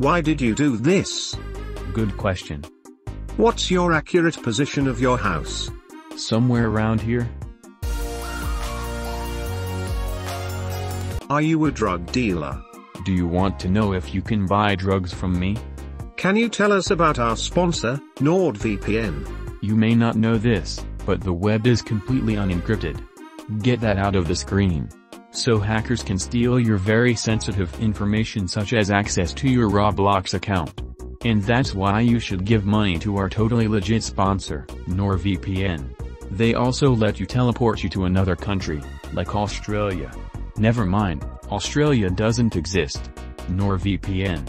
Why did you do this? Good question. What's your accurate position of your house? Somewhere around here? Are you a drug dealer? Do you want to know if you can buy drugs from me? Can you tell us about our sponsor, NordVPN? You may not know this, but the web is completely unencrypted. Get that out of the screen. So hackers can steal your very sensitive information such as access to your Roblox account. And that's why you should give money to our totally legit sponsor, NordVPN. They also let you teleport you to another country, like Australia. Never mind, Australia doesn't exist. NordVPN.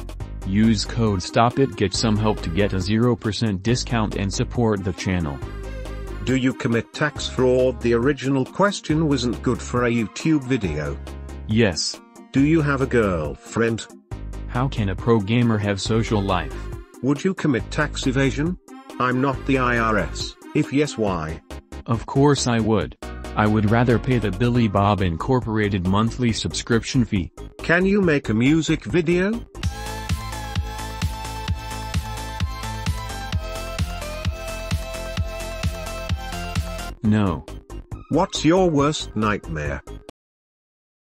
Use code STOPIT get some help to get a 0% discount and support the channel. Do you commit tax fraud? The original question wasn't good for a YouTube video. Yes. Do you have a girlfriend? How can a pro gamer have social life? Would you commit tax evasion? I'm not the IRS. If yes, why? Of course I would. I would rather pay the Billy Bob Incorporated monthly subscription fee. Can you make a music video? No. What's your worst nightmare?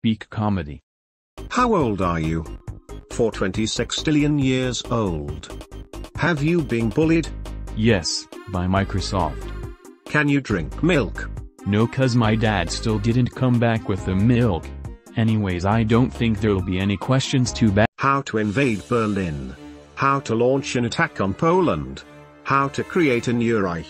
Peak comedy. How old are you? 426 stillion years old. Have you been bullied? Yes, by Microsoft. Can you drink milk? No cuz my dad still didn't come back with the milk. Anyways I don't think there'll be any questions too bad. How to invade Berlin. How to launch an attack on Poland. How to create a new Reich.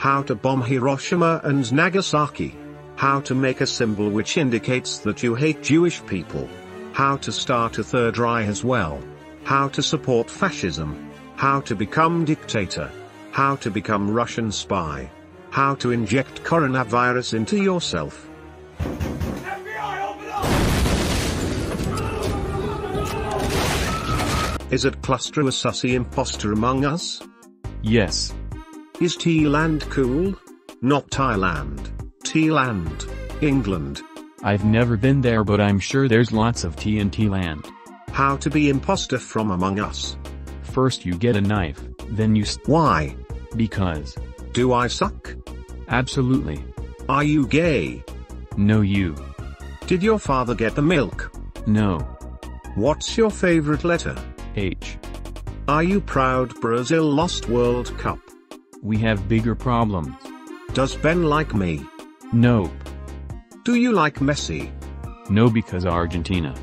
How to bomb Hiroshima and Nagasaki. How to make a symbol which indicates that you hate Jewish people. How to start a third Reich as well. How to support fascism. How to become dictator. How to become Russian spy. How to inject coronavirus into yourself. Is it Cluster a sussy imposter among us? Yes. Is T-Land cool? Not Thailand. T-Land. England. I've never been there but I'm sure there's lots of tea in land. How to be imposter from among us. First you get a knife, then you st- Why? because. Do I suck? Absolutely. Are you gay? No you. Did your father get the milk? No. What's your favorite letter? H. Are you proud Brazil lost World Cup? We have bigger problems. Does Ben like me? Nope. Do you like Messi? No because Argentina.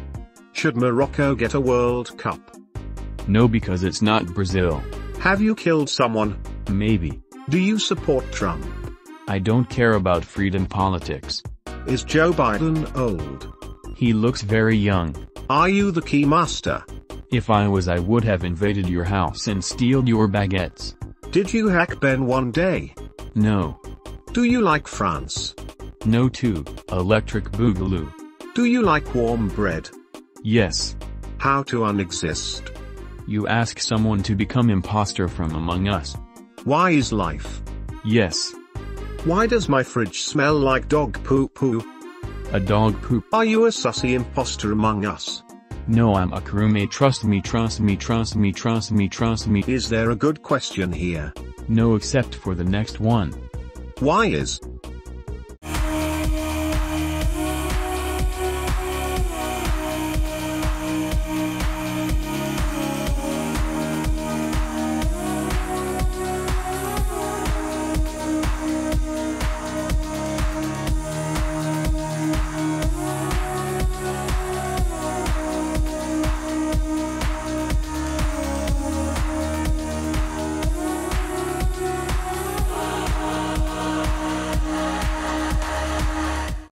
Should Morocco get a World Cup? No because it's not Brazil. Have you killed someone? Maybe. Do you support Trump? I don't care about freedom politics. Is Joe Biden old? He looks very young. Are you the keymaster? If I was I would have invaded your house and stealed your baguettes. Did you hack Ben one day? No. Do you like France? No too, electric boogaloo. Do you like warm bread? Yes. How to unexist? You ask someone to become imposter from among us. Why is life? Yes. Why does my fridge smell like dog poo poo? A dog poop. Are you a sussy imposter among us? No I'm a crewmate trust me trust me trust me trust me trust me. Is there a good question here? No except for the next one. Why is